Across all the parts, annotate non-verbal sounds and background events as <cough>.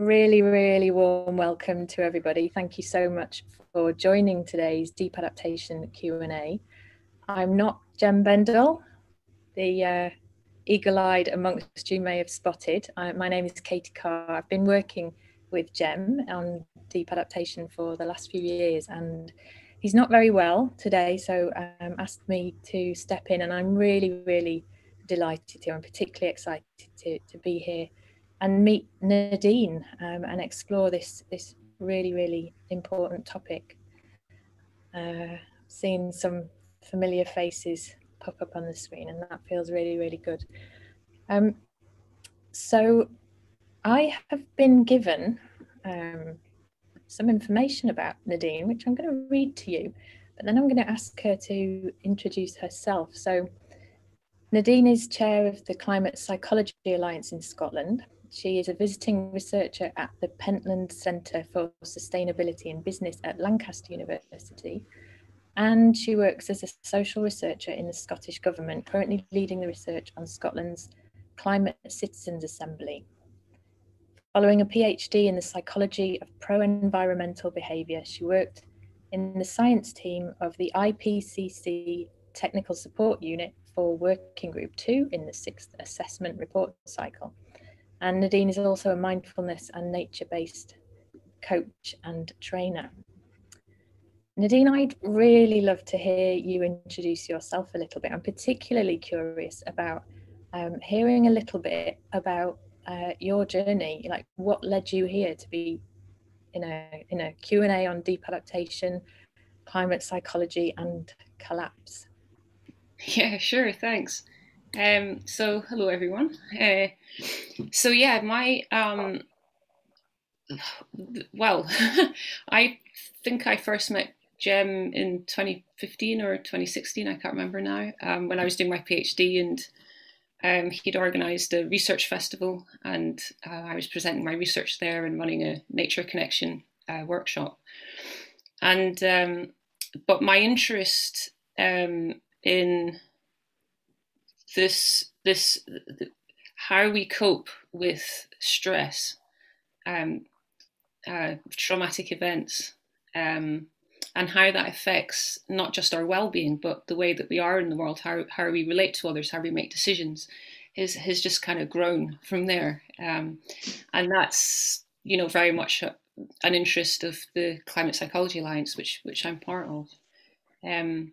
really, really warm welcome to everybody. Thank you so much for joining today's Deep Adaptation Q&A. I'm not Jem Bendell, the uh, eagle-eyed amongst you may have spotted. I, my name is Katie Carr. I've been working with Jem on deep adaptation for the last few years and he's not very well today so um, asked me to step in and I'm really really delighted to I'm particularly excited to, to be here and meet Nadine um, and explore this this really really important topic uh, seeing some familiar faces pop up on the screen and that feels really really good um, so I have been given um, some information about Nadine, which I'm going to read to you, but then I'm going to ask her to introduce herself. So, Nadine is chair of the Climate Psychology Alliance in Scotland. She is a visiting researcher at the Pentland Centre for Sustainability and Business at Lancaster University. And she works as a social researcher in the Scottish Government, currently leading the research on Scotland's Climate Citizens Assembly, Following a PhD in the psychology of pro environmental behaviour, she worked in the science team of the IPCC Technical Support Unit for Working Group 2 in the sixth assessment report cycle. And Nadine is also a mindfulness and nature based coach and trainer. Nadine, I'd really love to hear you introduce yourself a little bit. I'm particularly curious about um, hearing a little bit about uh, your journey like what led you here to be in a in a q&a on deep adaptation climate psychology and collapse yeah sure thanks um so hello everyone uh, so yeah my um well <laughs> i think i first met jem in 2015 or 2016 i can't remember now um, when i was doing my phd and um, he'd organised a research festival, and uh, I was presenting my research there and running a Nature Connection uh, workshop. And um, but my interest um, in this this how we cope with stress, um, uh, traumatic events, um, and how that affects not just our well-being but the way that we are in the world how, how we relate to others how we make decisions is, has just kind of grown from there. Um, and that's you know very much a, an interest of the climate psychology alliance which which i'm part of. Um,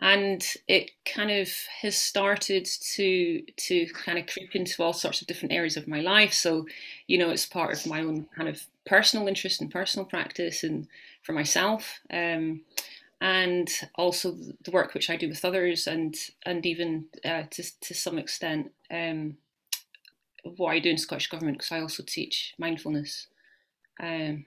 and it kind of has started to to kind of creep into all sorts of different areas of my life so you know it's part of my own kind of personal interest and personal practice and for myself, um, and also the work which I do with others, and and even uh, to to some extent um, what I do in Scottish Government because I also teach mindfulness um,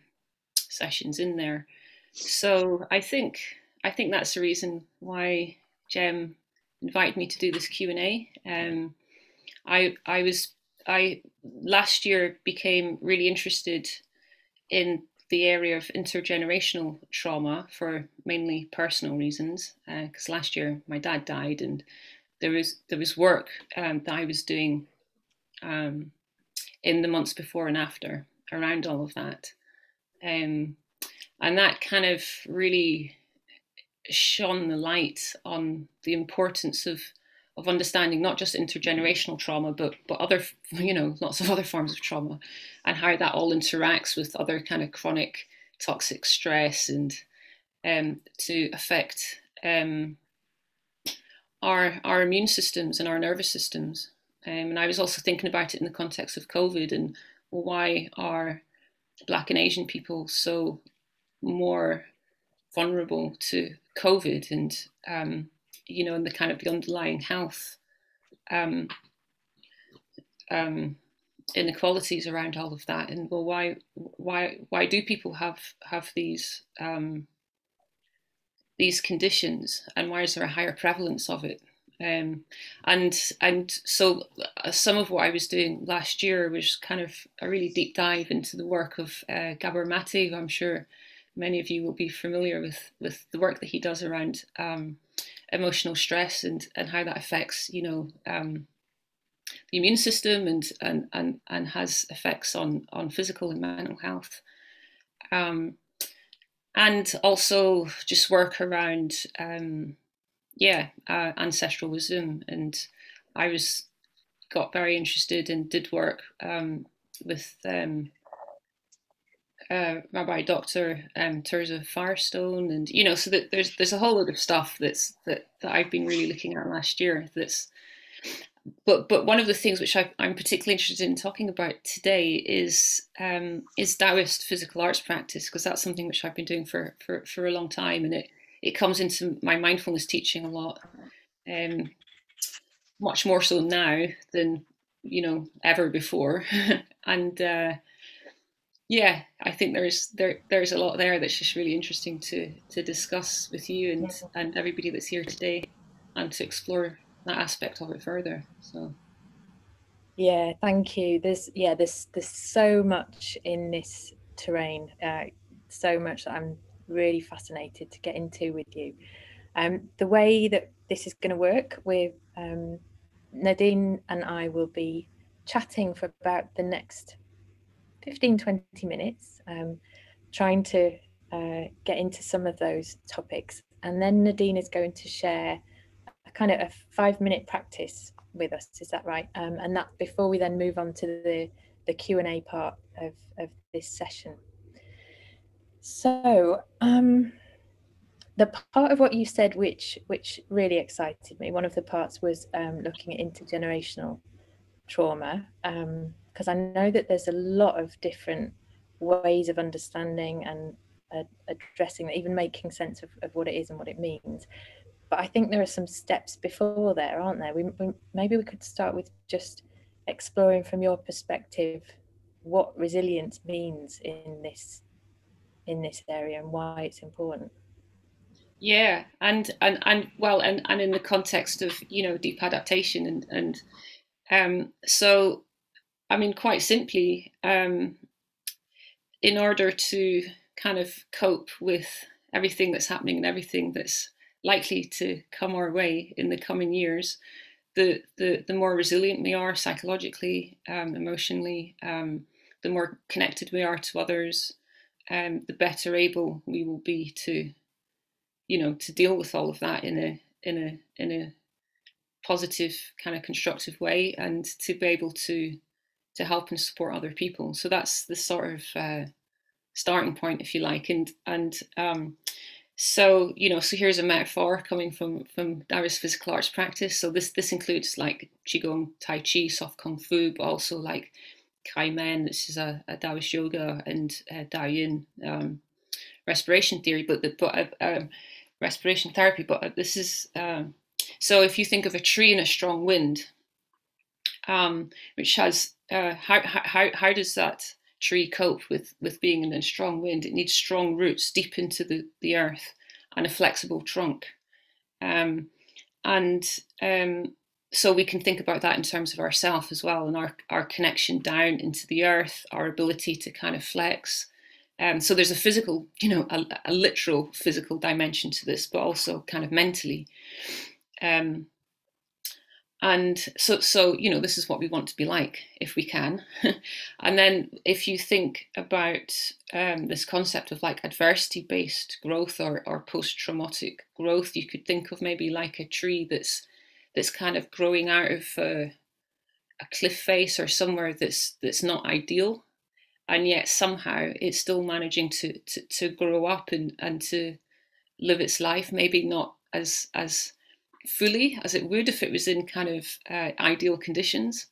sessions in there. So I think I think that's the reason why Jem invited me to do this Q and A. Um, I I was I last year became really interested in the area of intergenerational trauma for mainly personal reasons. Because uh, last year my dad died, and there was there was work um, that I was doing um, in the months before and after around all of that, um, and that kind of really shone the light on the importance of of understanding not just intergenerational trauma, but but other <laughs> you know lots of other forms of trauma, and how that all interacts with other kind of chronic toxic stress and um, to affect um, our our immune systems and our nervous systems. Um, and I was also thinking about it in the context of COVID and why are Black and Asian people so more vulnerable to COVID and um, you know, and the kind of the underlying health um, um, inequalities around all of that, and well, why why why do people have have these um, these conditions, and why is there a higher prevalence of it? Um, and and so uh, some of what I was doing last year was kind of a really deep dive into the work of uh, Gabor Mate, who I'm sure many of you will be familiar with with the work that he does around um, emotional stress and and how that affects you know um, the immune system and and and, and has effects on on physical and mental health. Um, and also just work around um, yeah uh, ancestral wisdom and I was got very interested and did work um, with um, uh, Rabbi Doctor um, Firestone, and you know, so that there's there's a whole lot of stuff that's that that I've been really looking at last year. That's but but one of the things which I, am particularly interested in talking about today is um, is Taoist physical arts practice because that's something which I've been doing for, for for a long time, and it it comes into my mindfulness teaching a lot, um, much more so now than you know ever before, <laughs> and uh, yeah, I think there's there there's a lot there that's just really interesting to to discuss with you and and everybody that's here today, and to explore that aspect of it further. So yeah, thank you. There's yeah, there's there's so much in this terrain, uh, so much that I'm really fascinated to get into with you. Um, the way that this is going to work with um, Nadine and I will be chatting for about the next 15 20 minutes, um, trying to uh, get into some of those topics. And then Nadine is going to share a kind of a five minute practice with us. Is that right? Um, and that before we then move on to the the Q and A part of of this session. So um, the part of what you said, which which really excited me, one of the parts was um, looking at intergenerational trauma, because I know that there's a lot of different ways of understanding and uh, addressing, even making sense of, of what it is and what it means but I think there are some steps before there, aren't there? We, we, maybe we could start with just exploring from your perspective what resilience means in this in this area and why it's important. Yeah, and and and well, and and in the context of you know deep adaptation and and um, so, I mean, quite simply, um, in order to kind of cope with everything that's happening and everything that's likely to come our way in the coming years, the the, the more resilient we are psychologically, um, emotionally, um, the more connected we are to others, um, the better able we will be to, you know, to deal with all of that in a in a in a positive kind of constructive way, and to be able to to help and support other people. So that's the sort of uh, starting point, if you like, and and um, so you know, so here's a metaphor coming from from Taoist physical arts practice. So this this includes like qigong, tai chi, soft kung fu, but also like kai men. This is a, a Taoist yoga and uh, um, respiration theory, but the but uh, um, respiration therapy. But this is um, so if you think of a tree in a strong wind, um, which has uh, how how how does that tree cope with with being in a strong wind. It needs strong roots deep into the, the earth and a flexible trunk. Um, and um, so we can think about that in terms of ourself as well and our, our connection down into the earth, our ability to kind of flex. Um, so there's a physical, you know, a, a, literal physical dimension to this, but also kind of mentally. Um, and so so you know this is what we want to be like if we can. <laughs> And then if you think about um, this concept of like adversity based growth or, or post traumatic growth you could think of maybe like a tree that's that's kind of growing out of a, a cliff face or somewhere that's that's not ideal. And yet somehow it's still managing to to, to grow up and and to live its life maybe not as as fully as it would if it was in kind of uh, ideal conditions.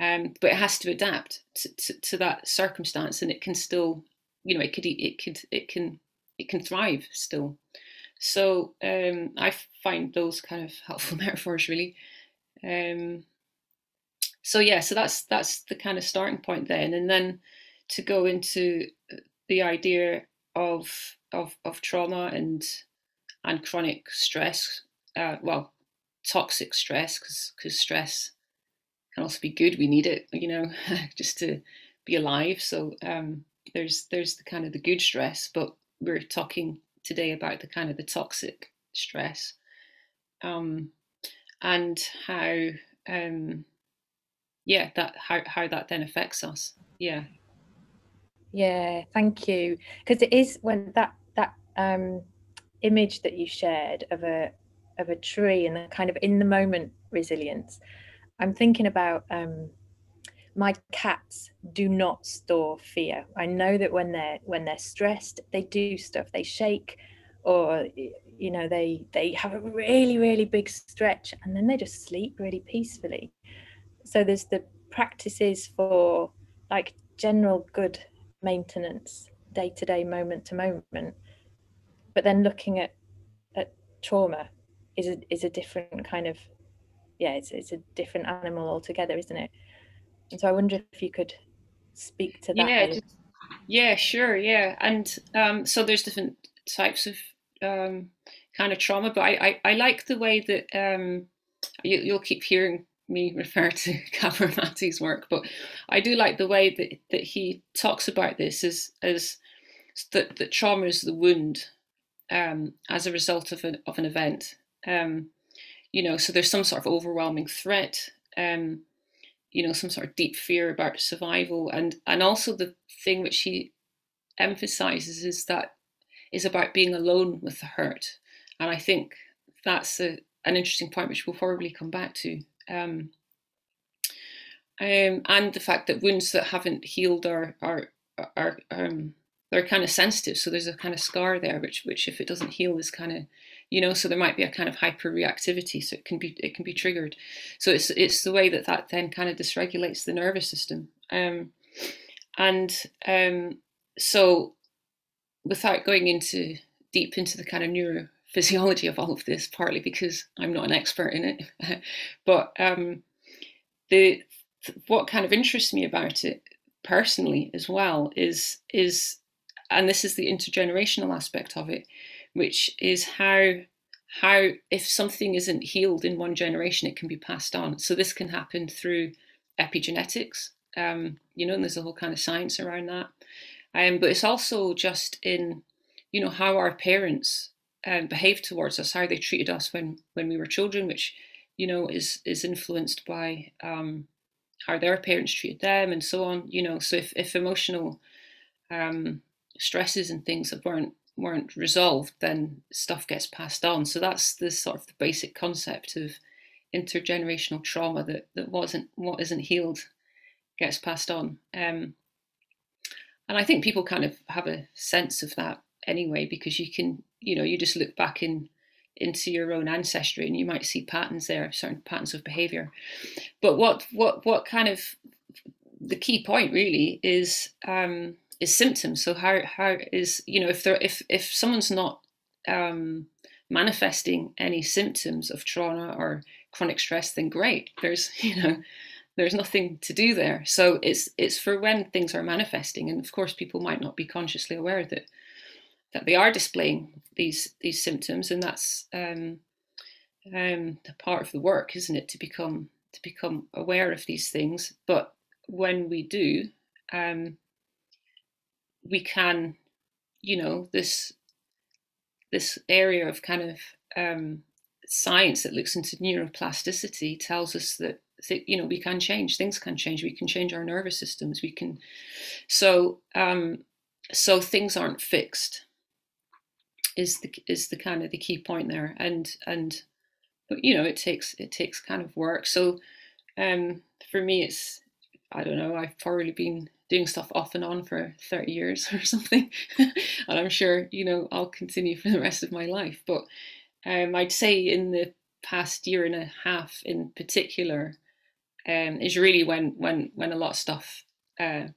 Um, but it has to adapt to, to, to, that circumstance, and it can still, you know, it could it could it can it can thrive still. So um, I find those kind of helpful <laughs> metaphors really. Um, so yeah, so that's that's the kind of starting point then, and then to go into the idea of of of trauma and and chronic stress uh, well, toxic stress, because stress can also be good. We need it, you know, <laughs> just to be alive. So um, there's there's the kind of the good stress, but we're talking today about the kind of the toxic stress, um, and how um, yeah, that how how that then affects us. Yeah. Yeah, thank you. Because it is when that that um, image that you shared of a of a tree and the kind of in the moment resilience. I'm thinking about um, my cats do not store fear. I know that when they're when they're stressed, they do stuff. They shake, or you know they they have a really really big stretch, and then they just sleep really peacefully. So there's the practices for like general good maintenance, day to day, moment to moment, but then looking at at trauma is a is a different kind of yeah, it's it's a different animal altogether, isn't it? And so I wonder if you could speak to that. Yeah, just, yeah, sure, yeah. And um, so there's different types of um, kind of trauma, but I, I, I like the way that um, you, you'll keep hearing me <laughs> refer to Gabor work, but I do like the way that, that he talks about this as as that, that trauma is the wound um, as a result of an of an event. Um, you know, so there's some sort of overwhelming threat, um, you know, some sort of deep fear about survival, and and also the thing which he emphasizes is that is about being alone with the hurt, and I think that's a, an interesting point which we'll probably come back to. Um, um, and the fact that wounds that haven't healed are are are um, they're kind of sensitive, so there's a kind of scar there, which which if it doesn't heal is kind of you know so there might be a kind of hyper reactivity so it can be it can be triggered. So it's it's the way that that then kind of dysregulates the nervous system. Um, and um, so without going into deep into the kind of neurophysiology of all of this partly because i'm not an expert in it <laughs> but um, the what kind of interests me about it personally as well is is and this is the intergenerational aspect of it which is how how if something isn't healed in one generation, it can be passed on. So this can happen through epigenetics, um, you know, and there's a whole kind of science around that. Um, but it's also just in, you know, how our parents um, behaved towards us, how they treated us when when we were children, which, you know, is is influenced by um, how their parents treated them and so on. You know, so if if emotional um, stresses and things that weren't weren't resolved, then stuff gets passed on. So that's the sort of the basic concept of intergenerational trauma that that wasn't what isn't healed gets passed on. Um, and I think people kind of have a sense of that anyway, because you can, you know, you just look back in into your own ancestry and you might see patterns there, certain patterns of behavior. But what what what kind of the key point really is um, is symptoms. So how how is you know if there if if someone's not um, manifesting any symptoms of trauma or chronic stress, then great. There's <laughs> you know there's nothing to do there. So it's it's for when things are manifesting, and of course people might not be consciously aware that that they are displaying these these symptoms, and that's um, um, part of the work, isn't it, to become to become aware of these things. But when we do, um, we can, you know, this this area of kind of um, science that looks into neuroplasticity tells us that you know we can change things can change we can change our nervous systems we can so um so things aren't fixed is the is the kind of the key point there. And and but you know it takes it takes kind of work. So um for me it's i don't know i've probably been doing stuff off and on for 30 years <laughs> or something. and I'm sure, you know, I'll continue for the rest of my life. But um, I'd say in the past year and a half in particular um, is really when, when, when a lot of stuff, uh,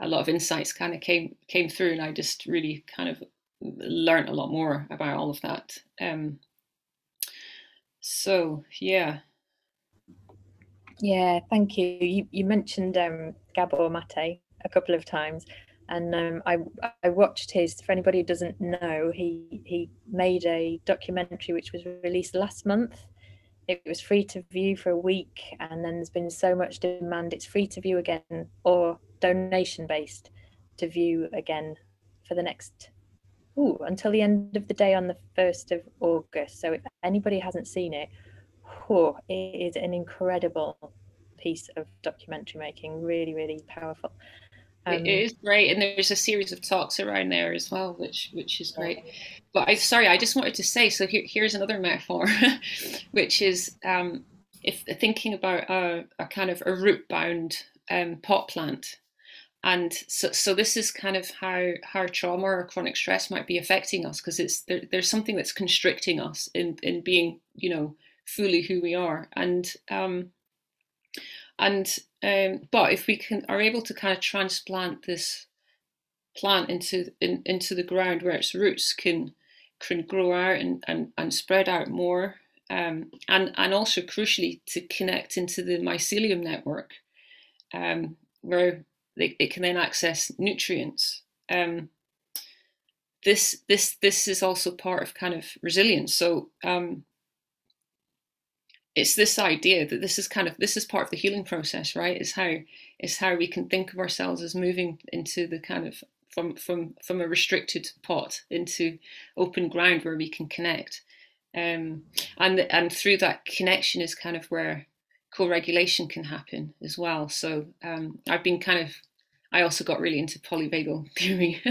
a lot of insights kind of came, came through and I just really kind of learned a lot more about all of that. Um, so yeah, yeah, thank you. You, you mentioned um, Gabor Mate a couple of times, and um, I I watched his. For anybody who doesn't know, he he made a documentary which was released last month. It was free to view for a week, and then there's been so much demand. It's free to view again or donation based to view again for the next ooh until the end of the day on the first of August. So if anybody hasn't seen it oh, it is an incredible piece of documentary making. Really, really powerful. Um, it is great, and there's a series of talks around there as well, which which is great. But I sorry, I just wanted to say. So here, here's another metaphor, <laughs> which is um, if thinking about a, a, kind of a root bound um, pot plant, and so so this is kind of how how trauma or chronic stress might be affecting us because it's there, there's something that's constricting us in in being you know fully who we are, and um, and um, but if we can are able to kind of transplant this plant into in, into the ground where its roots can can grow out and, and, and spread out more um, and and also crucially to connect into the mycelium network um, where they, it can then access nutrients. Um, this this this is also part of kind of resilience. So um, it's this idea that this is kind of this is part of the healing process right? Is how is how we can think of ourselves as moving into the kind of from from from a restricted pot into open ground where we can connect. Um, and and through that connection is kind of where co-regulation can happen as well. So um, i've been kind of I also got really into polyvagal <laughs> theory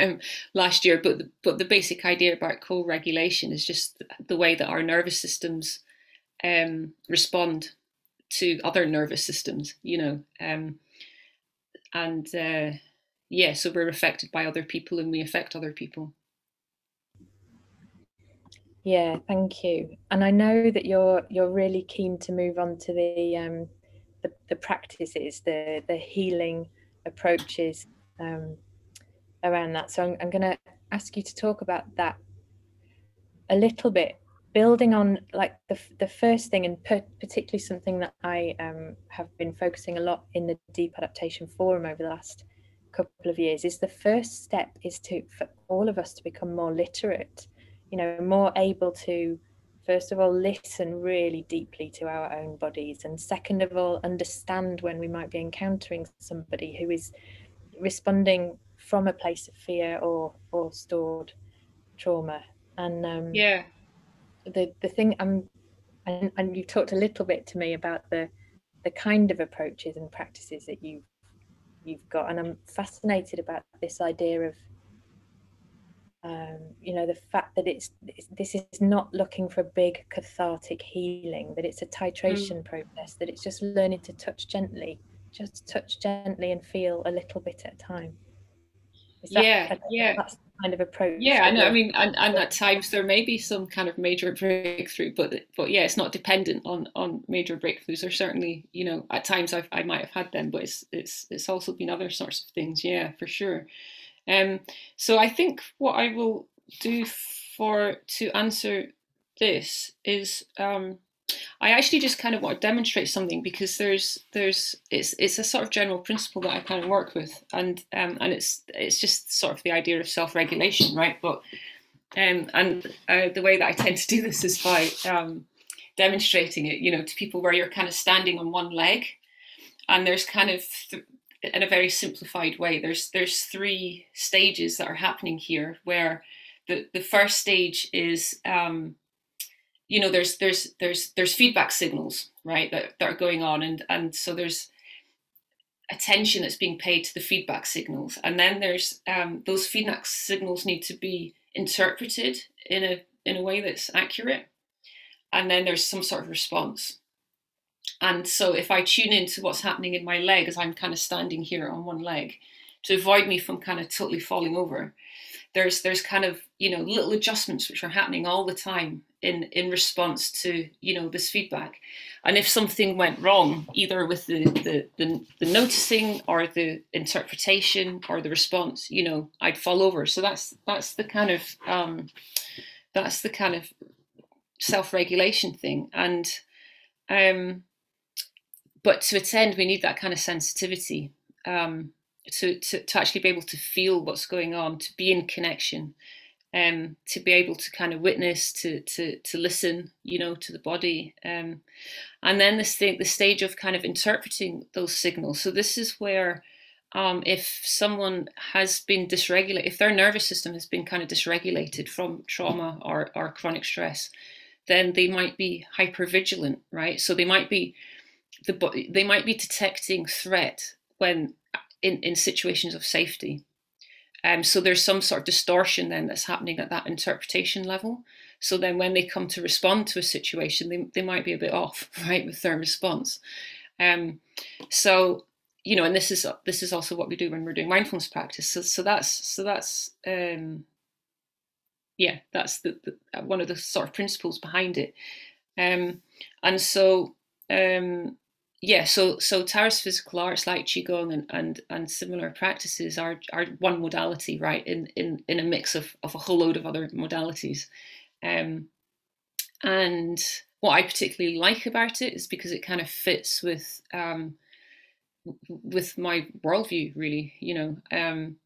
um, last year, but the, but the basic idea about co-regulation is just the way that our nervous systems um, respond to other nervous systems, you know. Um, and uh, yeah, so we're affected by other people and we affect other people. Yeah, thank you. And I know that you're you're really keen to move on to the um, the, the practices, the the healing approaches um, around that. So I'm, I'm going to ask you to talk about that a little bit building on like the, the first thing and particularly something that i um, have been focusing a lot in the deep adaptation forum over the last couple of years is the first step is to for all of us to become more literate you know more able to first of all listen really deeply to our own bodies and second of all understand when we might be encountering somebody who is responding from a place of fear or or stored trauma. And um, yeah the the thing I'm and, and you talked a little bit to me about the the kind of approaches and practices that you've you've got and I'm fascinated about this idea of um, you know the fact that it's, it's, this is not looking for a big cathartic healing that it's a titration mm. process that it's just learning to touch gently just touch gently and feel a little bit at a time that, yeah yeah that's kind of approach. Yeah, I know. I mean, and, and at times there may be some kind of major breakthrough, but but yeah, it's not dependent on on major breakthroughs. Or certainly, you know, at times I've, I might have had them, but it's it's it's also been other sorts of things. Yeah, for sure. Um, so I think what I will do for to answer this is um, I actually just kind of want to demonstrate something because there's there's it's it's a sort of general principle that I kind of work with, and um, and it's it's just sort of the idea of self regulation, right? But um, and uh, the way that I tend to do this is by um, demonstrating it, you know, to people where you're kind of standing on one leg, and there's kind of th- in a very simplified way. There's there's three stages that are happening here, where the the first stage is um, you know there's there's there's there's feedback signals right that, that are going on. And and so there's attention that's being paid to the feedback signals. And then there's um, those feedback signals need to be interpreted in a in a way that's accurate. And then there's some sort of response. And so if i tune into what's happening in my leg as i'm kind of standing here on one leg to avoid me from kind of totally falling over there's there's kind of you know little adjustments which are happening all the time in in response to you know this feedback. And if something went wrong either with the the, the, the noticing or the interpretation or the response you know i'd fall over. So that's that's the kind of um that's the kind of self-regulation thing. And um but to attend we need that kind of sensitivity. Um to, to, to actually be able to feel what's going on, to be in connection, um, to be able to kind of witness, to to to listen, you know, to the body, um, and then this thing, the stage of kind of interpreting those signals. So this is where, um, if someone has been dysregulated, if their nervous system has been kind of dysregulated from trauma or or chronic stress, then they might be hypervigilant, right? So they might be the they might be detecting threat when in, in situations of safety. Um, so there's some sort of distortion then that's happening at that interpretation level. So then when they come to respond to a situation, they, they might be a bit off, <laughs> right, with their response. Um, so you know, and this is this is also what we do when we're doing mindfulness practice. So so that's so that's um, yeah, that's the, the one of the sort of principles behind it. Um, and so um, yeah, so so Taoist physical arts like qigong and, and and similar practices are are one modality, right? In in in a mix of of a whole load of other modalities, um, and what I particularly like about it is because it kind of fits with um, with my worldview, really. You know, um,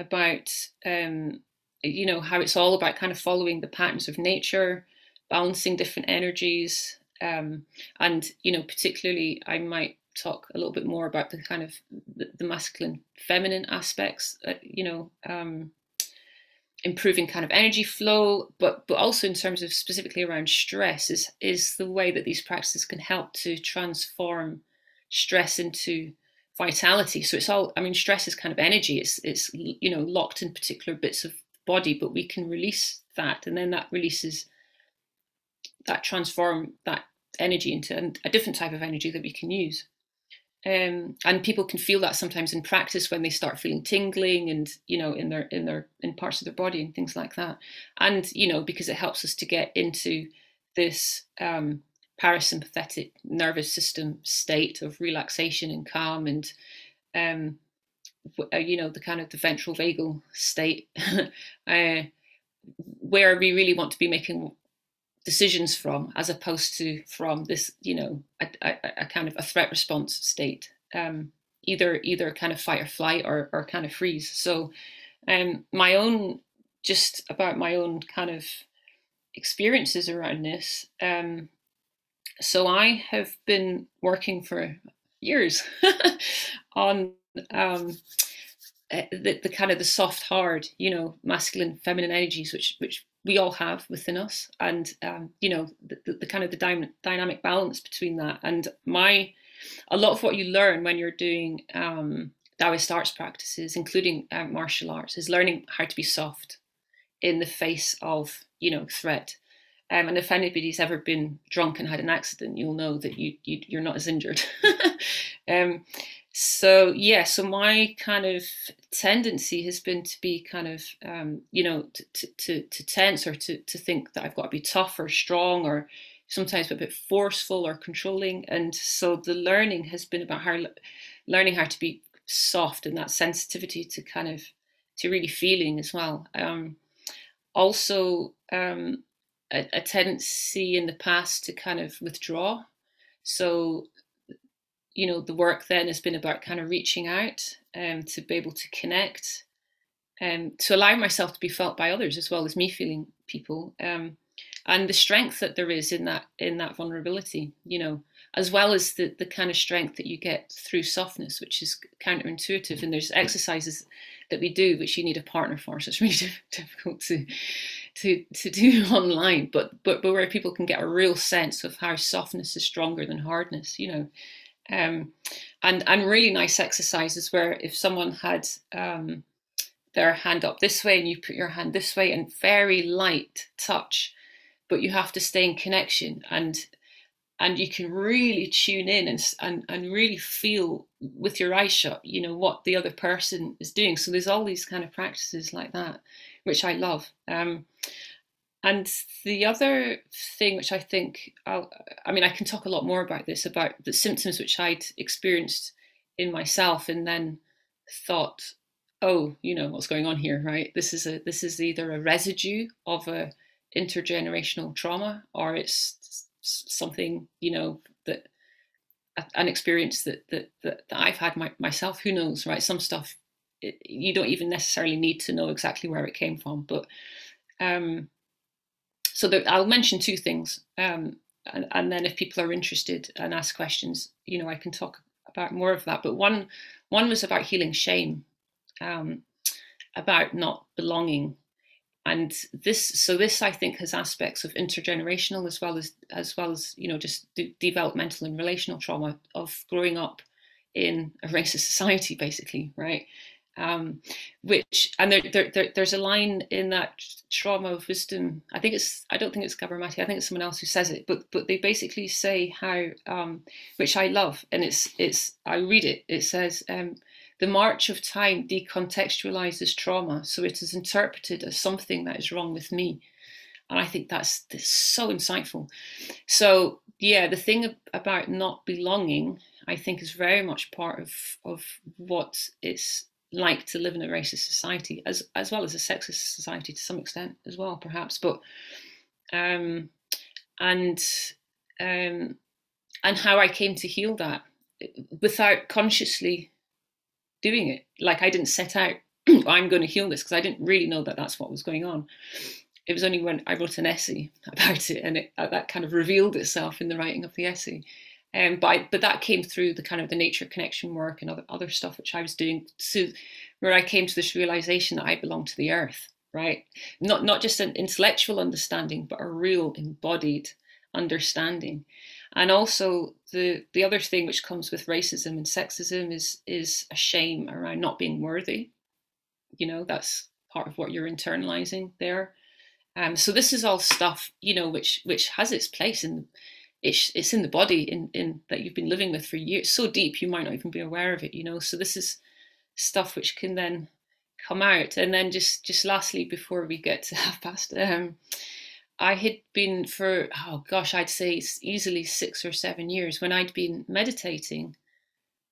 about um, you know how it's all about kind of following the patterns of nature, balancing different energies, um, and you know particularly I might talk a little bit more about the kind of the, masculine feminine aspects uh, you know um, improving kind of energy flow but but also in terms of specifically around stress is is the way that these practices can help to transform stress into vitality. So it's all i mean stress is kind of energy. It's it's you know locked in particular bits of body but we can release that. And then that releases that transform that energy into a different type of energy that we can use. Um, and people can feel that sometimes in practice when they start feeling tingling and you know in their in their in parts of their body and things like that and you know because it helps us to get into this um, parasympathetic nervous system state of relaxation and calm and um, uh, you know the kind of the ventral vagal state <laughs> uh, where we really want to be making decisions from, as opposed to from this, you know, a, a, a kind of a threat response state, um, either either kind of fight or flight or, or kind of freeze. So, um, my own just about my own kind of experiences around this. Um, so I have been working for years <laughs> on um, eh, the, the kind of the soft, hard, you know, masculine, feminine energies, which which we all have within us. And um, you know the, the, the, kind of the dy- dynamic balance between that and my a lot of what you learn when you're doing um, Taoist arts practices including uh, martial arts is learning how to be soft in the face of you know threat. Um, and if anybody's ever been drunk and had an accident you'll know that you, you are not as injured. <laughs> Um, so yeah so my kind of tendency has been to be kind of um, you know to, to, to tense or to, to think that i've got to be tough or strong or sometimes a bit forceful or controlling. And so the learning has been about how learning how to be soft and that sensitivity to kind of to really feeling as well. Um, also um, a, a tendency in the past to kind of withdraw. So you know, the work then has been about kind of reaching out um, to be able to connect, um, to allow myself to be felt by others as well as me feeling people, um, and the strength that there is in that in that vulnerability, you know, as well as the the kind of strength that you get through softness, which is counterintuitive. And there's exercises that we do which you need a partner for, so it's <laughs> really difficult to to to do <laughs> online. But but but where people can get a real sense of how softness is stronger than hardness, you know um, and and really nice exercises where if someone had um, their hand up this way and you put your hand this way and very light touch, but you have to stay in connection and and you can really tune in and, and and really feel with your eyes shut you know what the other person is doing. So there's all these kind of practices like that which i love. Um, and the other thing, which I think, I'll, I mean, I can talk a lot more about this about the symptoms which I'd experienced in myself, and then thought, oh, you know, what's going on here, right? This is a this is either a residue of a intergenerational trauma, or it's something, you know, that an experience that that that, that I've had my, myself. Who knows, right? Some stuff it, you don't even necessarily need to know exactly where it came from, but um, so I'll mention two things, um, and, and, then if people are interested and ask questions, you know, I can talk about more of that. But one one was about healing shame, um, about not belonging and this so this i think has aspects of intergenerational as well as as well as you know just de- developmental and relational trauma of growing up in a racist <laughs> society basically right um, which and there, there, there, there's a line in that trauma of wisdom i think it's i don't think it's Gabor Mate i think it's someone else who says it but but they basically say how um, which i love and it's it's i read it it says um, the march of time decontextualizes trauma, so it is interpreted as something that is wrong with me. And I think that's, that's so insightful. So, yeah, the thing about not belonging, I think, is very much part of, of what it's like to live in a racist society, as, as well as a sexist society to some extent as well, perhaps. But, um, and, um, and how I came to heal that without consciously doing it. Like I didn't set out, <clears throat> I'm going to heal this because I didn't really know that that's what was going on. It was only when I wrote an essay <laughs> about it and it, that kind of revealed itself in the writing of the essay. Um, but I, but that came through the kind of the nature connection work and other other stuff which I was doing. So where I came to this realization that I belong to the earth, right? Not not just an intellectual understanding, but a real embodied understanding and also the the other thing which comes with racism and sexism is is a shame around not being worthy you know that's part of what you're internalizing there um, so this is all stuff you know which which has its place in it's it's in the body in in that you've been living with for years. So deep you might not even be aware of it you know? So this is stuff which can then come out. And then just just lastly before we get to <laughs> half past um I had been for, oh gosh, I'd say easily six or seven years. When I'd been meditating,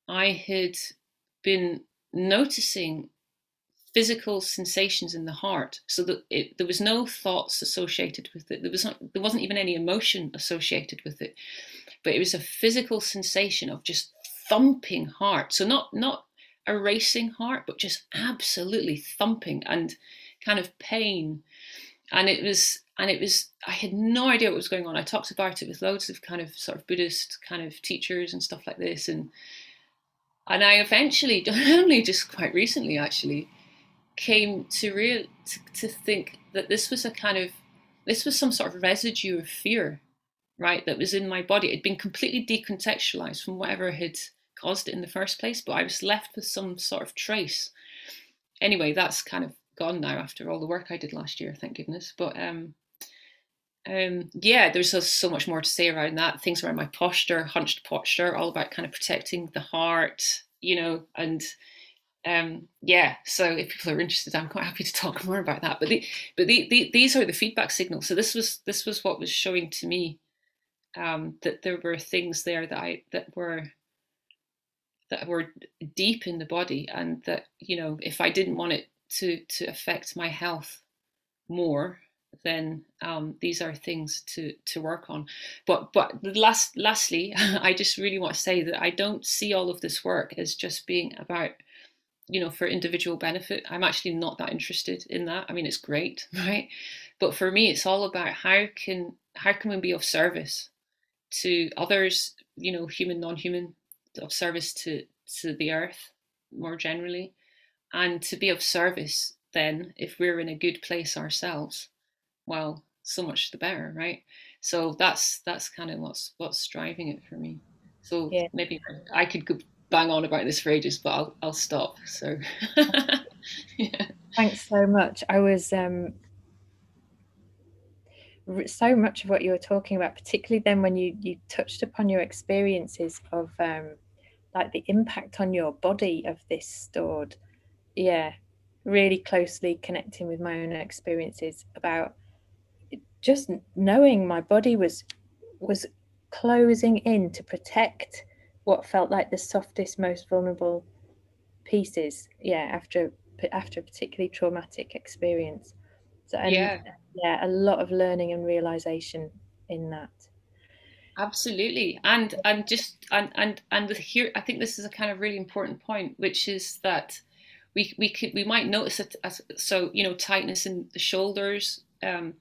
I had been noticing physical sensations in the heart so that it, there was no thoughts associated with it. There was not, there wasn't even any emotion associated with it. But it was a physical sensation of just thumping heart. So not not a racing heart but just absolutely thumping and kind of pain. And it was and it was i had no idea what was going on. I talked about it with loads of kind of sort of buddhist kind of teachers and stuff like this. And and i eventually <laughs> only just quite recently actually came to real to, to think that this was a kind of this was some sort of residue of fear right that was in my body it had been completely decontextualized from whatever had caused it in the first place but i was left with some sort of trace anyway that's kind of gone now after all the work I did last year, thank goodness. But um, um, yeah, there's just so much more to say around that. Things around my posture, hunched posture, all about kind of protecting the heart, you know, and um, yeah. So if people are interested, I'm quite happy to talk <laughs> more about that. But the, but the, the, these are the feedback signals. So this was this was what was showing to me um, that there were things there that I that were that were deep in the body, and that you know if I didn't want it to to affect my health more then um, these are things to to work on. But but last lastly, <laughs> I just really want to say that I don't see all of this work as just being about you know for individual benefit. I'm actually not that interested in that. I mean, it's great, <laughs> right? But for me, it's all about how can how can we be of service to others, you know, human, non-human, of service to to the earth more generally, and to be of service then if we're in a good place ourselves well so much the better right so that's that's kind of what's what's driving it for me so yeah. maybe i could go bang on about this for ages but i'll, I'll stop so. <laughs> Yeah. Thanks so much. I was um so much of what you were talking about particularly then when you you touched upon your experiences of um like the impact on your body of this stored yeah really closely connecting with my own experiences about just knowing my body was was closing in to protect what felt like the softest most vulnerable pieces yeah after after a particularly traumatic experience. So and, yeah. yeah a lot of learning and realization in that. Absolutely. And and just and and and here i think this is a kind of really important point which is that we we could we might notice it as so you know tightness in the shoulders um,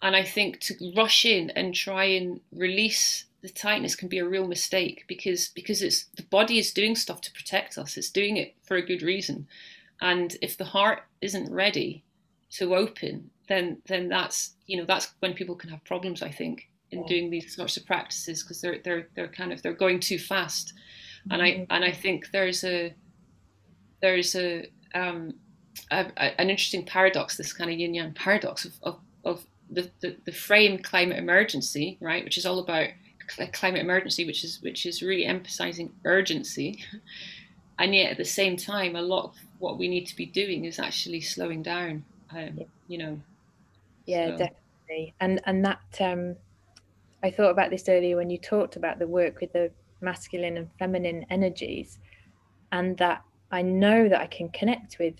and I think to rush in and try and release the tightness can be a real mistake because because it's the body is doing stuff to protect us it's doing it for a good reason and if the heart isn't ready to open, then then that's you know that's when people can have problems. I think in doing these sorts of practices because they're they're they're kind of they're going too fast, mm-hmm. and I mm-hmm. and I think there's a there's a, um, a, a, an interesting paradox, this kind of yin yang paradox of of, of the, the, the frame climate emergency, right, which is all about climate emergency, which is which is really emphasizing urgency, and yet at the same time, a lot of what we need to be doing is actually slowing down. Um, you know. Yeah, so. definitely, and and that um, I thought about this earlier when you talked about the work with the masculine and feminine energies, and that I know that I can connect with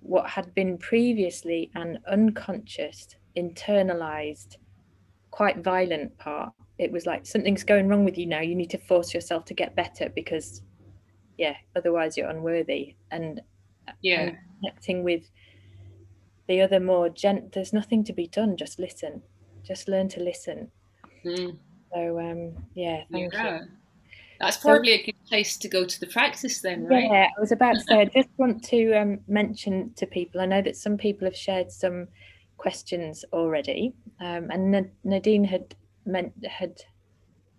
what had been previously an unconscious, internalized, quite violent part. It was like something's going wrong with you now. You need to force yourself to get better because, yeah, otherwise you're unworthy. And yeah, and connecting with the other more gent. There's nothing to be done. Just listen. Just learn to listen. Mm. So um, yeah, thank yeah. you. That's probably so, a good place to go to the practice then, right? Yeah, I was about to say, I <laughs> just want to um, mention to people, I know that some people have shared some questions already, um, and Nadine had meant had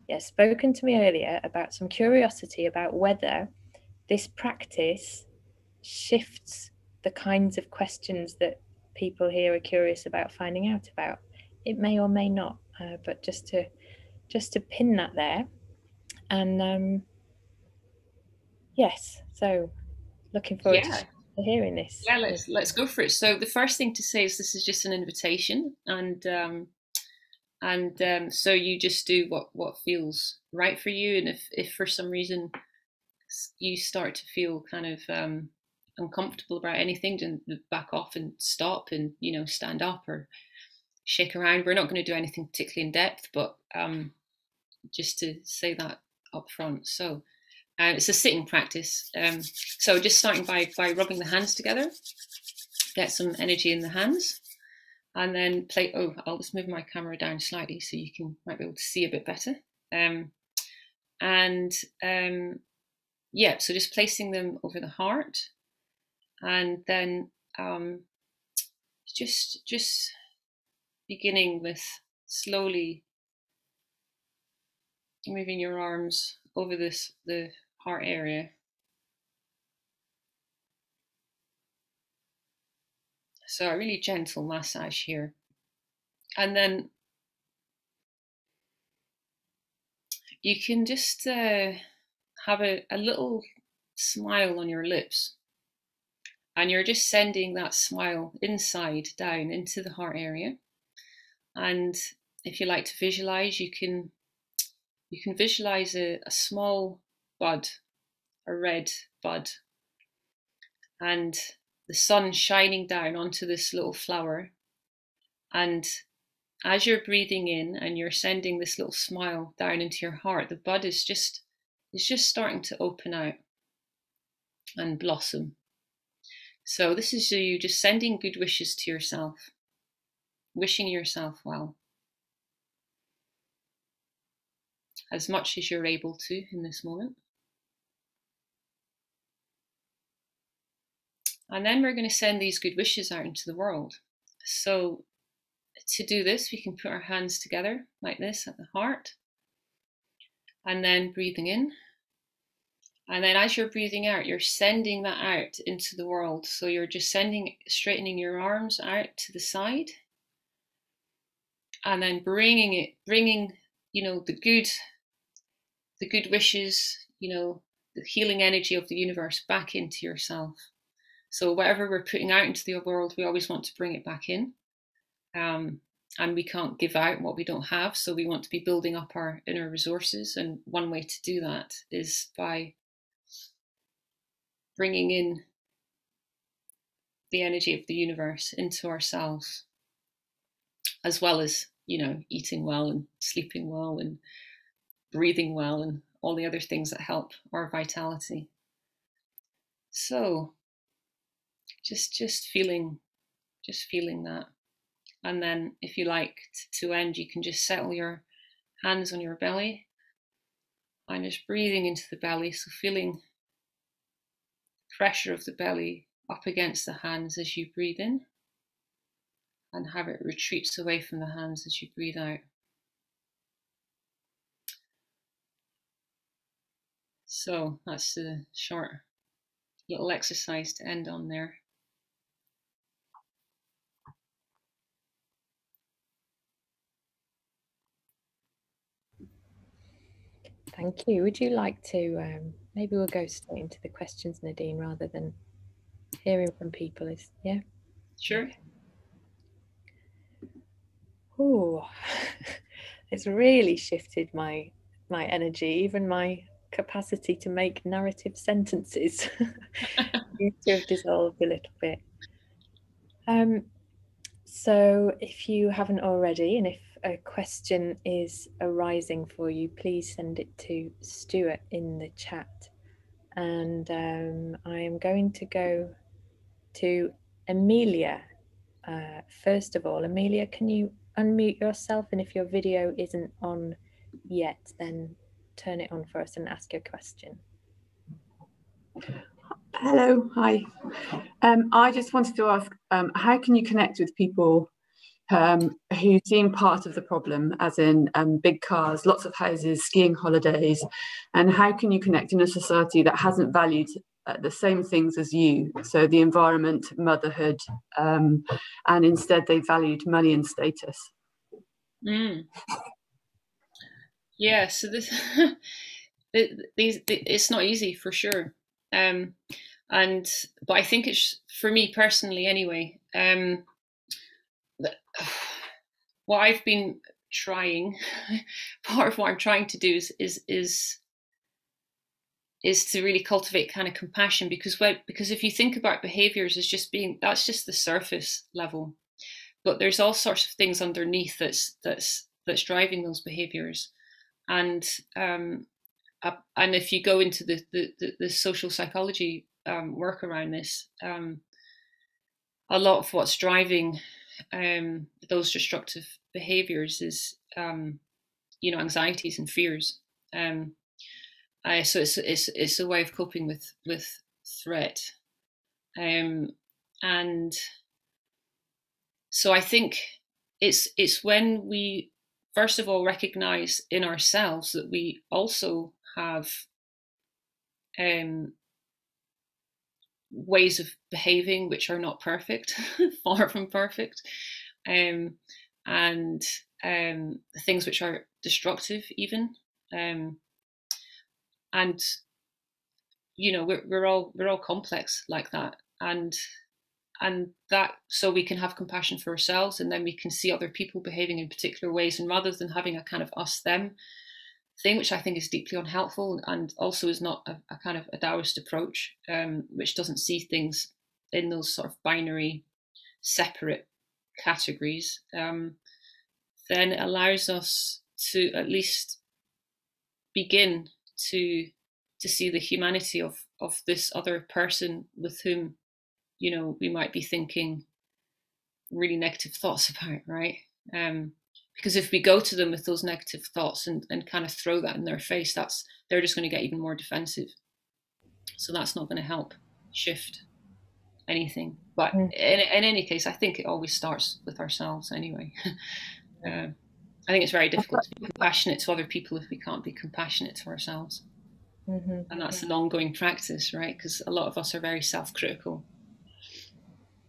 yeah, spoken to me earlier about some curiosity about whether this practice shifts the kinds of questions that people here are curious about finding out about. It may or may not, uh, but just to just to pin that there and um, yes, so looking forward yeah. to hearing this. Yeah, let's let's go for it. So the first thing to say is this is just an invitation, and um, and um, so you just do what what feels right for you, and if if for some reason you start to feel kind of um, uncomfortable about anything, then back off and stop, and you know stand up or shake around. We're not going to do anything particularly in depth, but um, just to say that up front. So uh, it's a sitting practice. Um, so just starting by, by rubbing the hands together, get some energy in the hands, and then play. Oh, I'll just move my camera down slightly so you can might be able to see a bit better. Um, and um, yeah, so just placing them over the heart, and then um, just just beginning with slowly moving your arms over this the heart area. So a really gentle massage here. And then you can just uh, have a, a little smile on your lips. And you're just sending that smile inside down into the heart area. And if you like to visualize, you can you can visualize a, a small bud, a red bud, and the sun shining down onto this little flower. And as you're breathing in and you're sending this little smile down into your heart, the bud is just is just starting to open out and blossom. So this is you just sending good wishes to yourself, wishing yourself well. as much as you're able to in this moment. And then we're going to send these good wishes out into the world. So, to do this, we can put our hands together like this at the heart, and then breathing in. And then, as you're breathing out, you're sending that out into the world. So, you're just sending, straightening your arms out to the side, and then bringing it, bringing, you know, the good the good wishes, you know, the healing energy of the universe back into yourself. So whatever we're putting out into the world, we always want to bring it back in. Um, and we can't give out what we don't have. So we want to be building up our inner resources. And one way to do that is by bringing in the energy of the universe into ourselves, as well as, you know, eating well and sleeping well and breathing well, and all the other things that help our vitality. So just just feeling just feeling that. And then if you like to end, you can just settle your hands on your belly and just breathing into the belly. So feeling pressure of the belly up against the hands as you breathe in and have it retreats away from the hands as you breathe out. So that's the short little exercise to end on there. Thank you. Would you like to, um, maybe we'll go straight into the questions, Nadine, rather than hearing from people is, yeah? Sure. Oh, <laughs> it's really shifted my my energy, even my capacity to make narrative sentences <laughs> seems to have dissolved a little bit. Um, so if you haven't already, and if a question is arising for you, please send it to Stuart in the chat. And um, I am going to go to Amelia. Uh, first of all, Amelia, can you unmute yourself? And if your video isn't on yet, then turn it on for us and ask your question. Hello, hi. Um, I just wanted to ask, um, how can you connect with people um, who seem part of the problem, as in um, big cars, lots of houses, skiing holidays, and how can you connect in a society that hasn't valued uh, the same things as you, so the environment, motherhood, um, and instead they valued money and status? Mm. Yeah, so this <laughs> these it's not easy for sure, um, and but I think it's for me personally anyway. Um, <sighs> what I've been trying, <laughs> part of what I'm trying to do is is is is to really cultivate kind of compassion because when, because if you think about behaviors as just being that's just the surface level. But there's all sorts of things underneath that's that's that's driving those behaviors. And um and if you go into the the, the, the social psychology um, work around this um a lot of what's driving um, those destructive behaviors is um, you know anxieties and fears. Um, uh, so it's, it's it's a way of coping with with threat. Um, and so i think it's it's when we first of all recognize in ourselves that we also have um, ways of behaving which are not perfect, <laughs> far from perfect, um, and um, things which are destructive, even. Um, and you know, we're, we're all we're all complex like that, and and that so we can have compassion for ourselves, and then we can see other people behaving in particular ways, and rather than having a kind of us them thing, which I think is deeply unhelpful and also is not a, a kind of a Taoist approach, um, which doesn't see things in those sort of binary, separate categories, um, then it allows us to at least begin to to see the humanity of of this other person with whom you know we might be thinking really negative thoughts <laughs> about right? Um because if we go to them with those negative thoughts and, and kind of throw that in their face that's they're just going to get even more defensive. So that's not going to help shift anything. But mm. in, in any case i think it always starts with ourselves anyway. Uh, <laughs> i think it's very difficult to be compassionate to other people if we can't be compassionate to ourselves. Mm-hmm. and that's an ongoing practice right? Because a lot of us are very self-critical.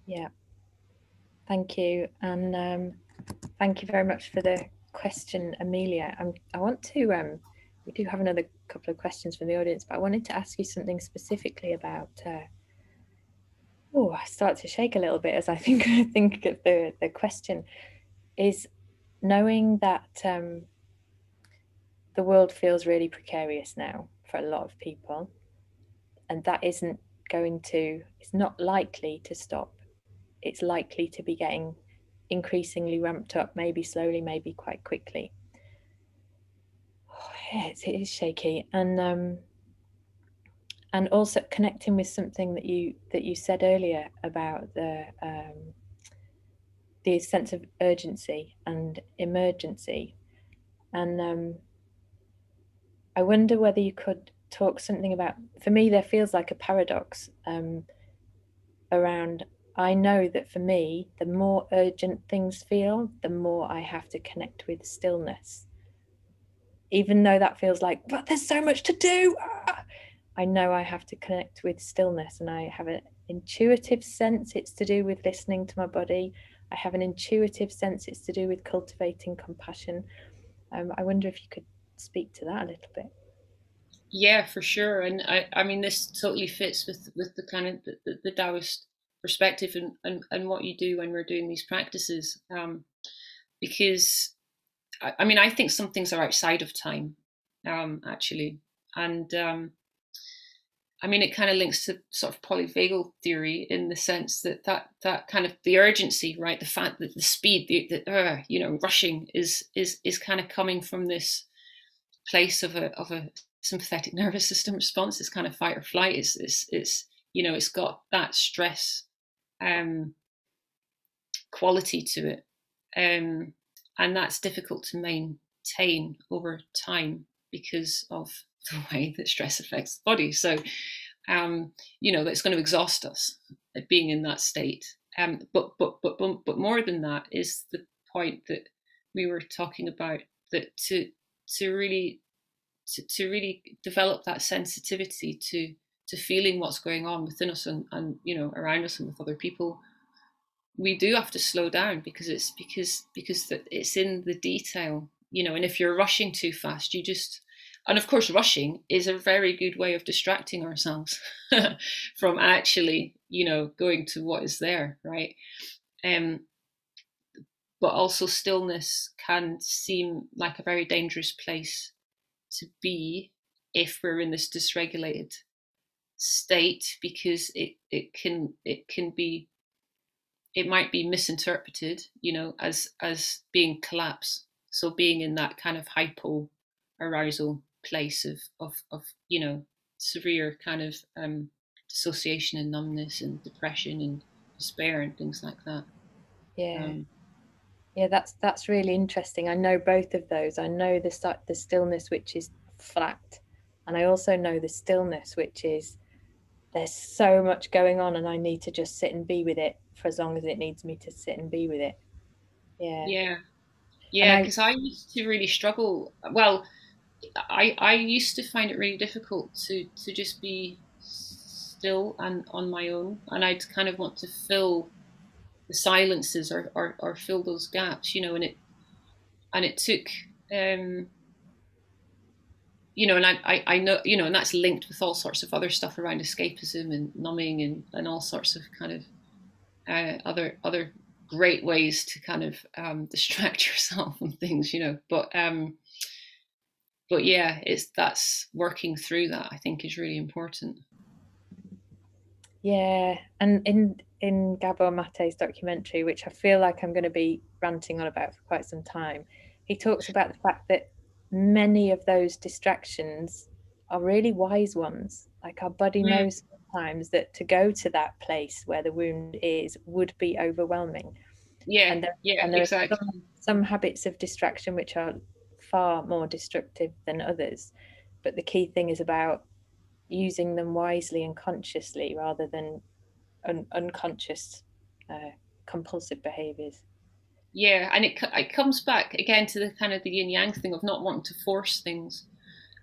Yeah. Thank you. And um, Thank you very much for the question, Amelia. Um, I want to, um, we do have another couple of questions from the audience, but I wanted to ask you something specifically about, uh, oh, I start to shake a little bit as I <laughs> think, I think of the, the question is knowing that um, the world feels really precarious now for a lot of people, and that isn't going to, it's not likely to stop. It's likely to be getting increasingly ramped up, maybe slowly, maybe quite quickly. Oh, yeah, it is shaky, and um, and also connecting with something that you that you said earlier about the um, the sense of urgency and emergency, and um, I wonder whether you could talk something about. For me, there feels like a paradox um, around I know that for me, the more urgent things feel, the more I have to connect with stillness. Even though that feels like, but there's so much to do. Ah! I know I have to connect with stillness, and I have an intuitive sense it's to do with listening to my body. I have an intuitive sense it's to do with cultivating compassion. Um, I wonder if you could speak to that a little bit. Yeah, for sure. And I, I mean, this totally fits with with the kind of the, the Taoist perspective and, and, and what you do when we're doing these practices. Um, because, I, I, mean, I think some things are outside of time, um, actually. And um, I mean, it kind of links to sort of polyvagal theory in the sense that that, that kind of the urgency, right? The fact that the speed, the, the uh, you know, rushing is is is kind of coming from this place of a of a sympathetic <laughs> nervous system response. It's kind of fight or flight. It's it's, it's you know it's got that stress um, quality to it, um, and that's difficult to maintain over time because of <laughs> the way that stress affects the body. So, um, you know, that's going to exhaust us being in that state. Um, but, but but but but more than that is the point that we were talking about that to to really to, to really develop that sensitivity to to feeling what's going on within us and, and you know around us and with other people we do have to slow down because it's because because it's in the detail you know and if you're rushing too fast you just and of course rushing is a very good way of distracting ourselves <laughs> from actually you know going to what is there right? Um but also stillness can seem like a very dangerous place to be if we're in this dysregulated state because it it can it can be it might be misinterpreted you know as as being collapse so being in that kind of hypo arousal place of of of you know severe kind of um dissociation and numbness and depression and despair and things like that yeah um, yeah, that's that's really interesting. I know both of those. I know the the stillness which is flat, and I also know the stillness which is there's so much going on, and I need to just sit and be with it for as long as it needs me to sit and be with it. Yeah. Yeah. Yeah, because I, I used to really struggle. Well, I I used to find it really difficult to to just be still and on my own, and I'd kind of want to fill the silences or, or, or fill those gaps, you know, and it and it took um, you know, and I, I, I, know, you know, and that's linked with all sorts of other stuff around escapism and numbing and, and all sorts of kind of uh, other other great ways to kind of um, <laughs> distract yourself from things, you know. But um, but yeah, it's that's working through that. I think is really important. Yeah, and in in Gabor Mate's documentary, which I feel like I'm going to be ranting on about for quite some time, he talks about the fact that many of those distractions are really wise ones. Like our body mm. knows sometimes that to go to that place where the wound is would be overwhelming. Yeah, and there, yeah, and there exactly. are some, some habits of distraction which are far more destructive than others. But the key thing is about using them wisely and consciously rather than un- unconscious uh, compulsive behaviors yeah and it, it comes back again to the kind of the yin yang thing of not wanting to force things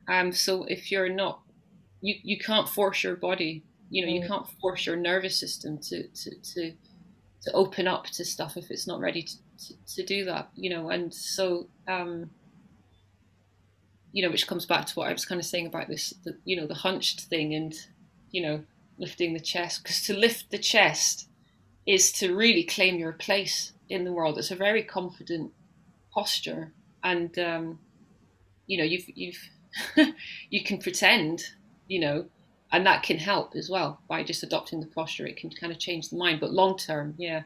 um so if you're not you you can't force your body you know mm. you can't force your nervous system to to to to open up to stuff if it's not ready to, to, to do that you know and so um you know which comes back to what i was kind of saying about this the, you know the hunched thing and you know lifting the chest because to lift the chest is to really claim your place in the world. It's a very confident posture, and um, you know you've you've <laughs> you can pretend, you know, and that can help as well by just adopting the posture. It can kind of change the mind, but long term, yeah,